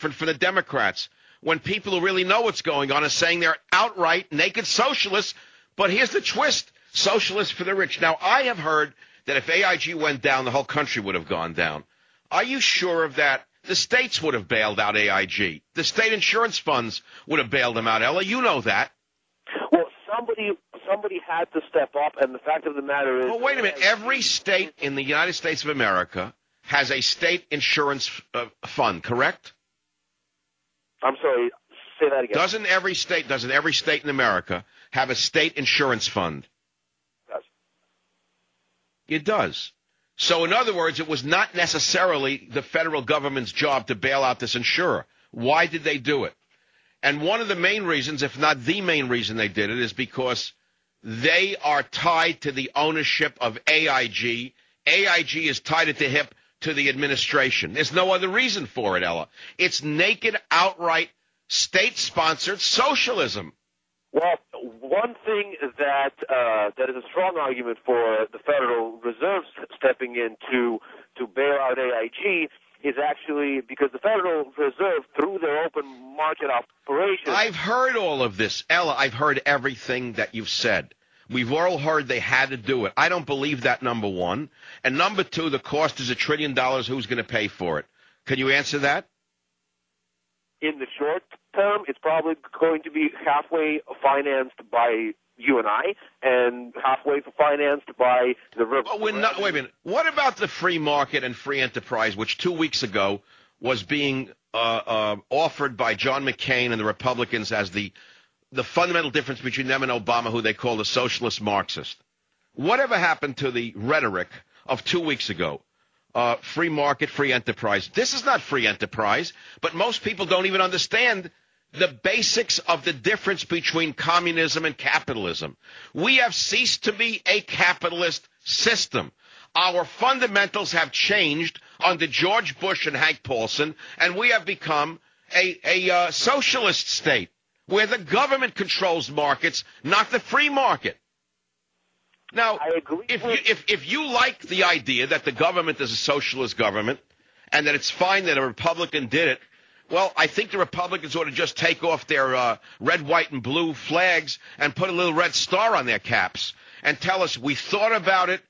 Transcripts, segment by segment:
for, for the Democrats when people who really know what's going on are saying they're outright naked socialists. But here's the twist socialists for the rich. Now, I have heard that if AIG went down, the whole country would have gone down. Are you sure of that? The states would have bailed out AIG. The state insurance funds would have bailed them out. Ella, you know that. Well, somebody somebody had to step up, and the fact of the matter is. Well, wait a minute. Every state in the United States of America has a state insurance uh, fund, correct? I'm sorry. Say that again. Doesn't every state doesn't every state in America have a state insurance fund? It does. It does. So, in other words, it was not necessarily the federal government's job to bail out this insurer. Why did they do it? And one of the main reasons, if not the main reason they did it, is because they are tied to the ownership of AIG. AIG is tied at the hip to the administration. There's no other reason for it, Ella. It's naked, outright, state sponsored socialism. Well, one thing that uh, that is a strong argument for the Federal Reserve stepping in to to bail out AIG is actually because the Federal Reserve, through their open market operations. I've heard all of this, Ella. I've heard everything that you've said. We've all heard they had to do it. I don't believe that, number one. And number two, the cost is a trillion dollars. Who's going to pay for it? Can you answer that? In the short term, it's probably going to be halfway financed by you and I, and halfway financed by the river. Well, we're not, wait a minute. What about the free market and free enterprise, which two weeks ago was being uh, uh, offered by John McCain and the Republicans as the the fundamental difference between them and Obama, who they call a socialist Marxist. Whatever happened to the rhetoric of two weeks ago? Uh, free market, free enterprise. This is not free enterprise, but most people don't even understand the basics of the difference between communism and capitalism. We have ceased to be a capitalist system. Our fundamentals have changed under George Bush and Hank Paulson, and we have become a, a uh, socialist state where the government controls markets, not the free market. Now, if you, if, if you like the idea that the government is a socialist government and that it's fine that a Republican did it, well, I think the Republicans ought to just take off their uh, red, white, and blue flags and put a little red star on their caps and tell us we thought about it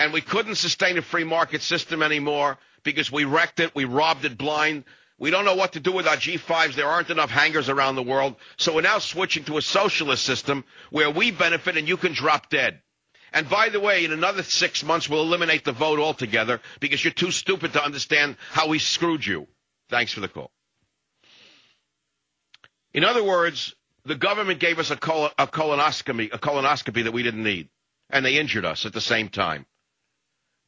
and we couldn't sustain a free market system anymore because we wrecked it, we robbed it blind, we don't know what to do with our G5s. There aren't enough hangars around the world. So we're now switching to a socialist system where we benefit and you can drop dead. And by the way, in another six months, we'll eliminate the vote altogether because you're too stupid to understand how we screwed you. Thanks for the call. In other words, the government gave us a, a colonoscopy, a colonoscopy that we didn't need, and they injured us at the same time.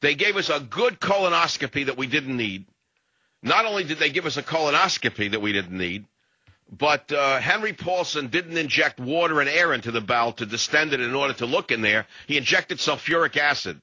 They gave us a good colonoscopy that we didn't need, not only did they give us a colonoscopy that we didn't need, but uh, Henry Paulson didn't inject water and air into the bowel to distend it in order to look in there. He injected sulfuric acid.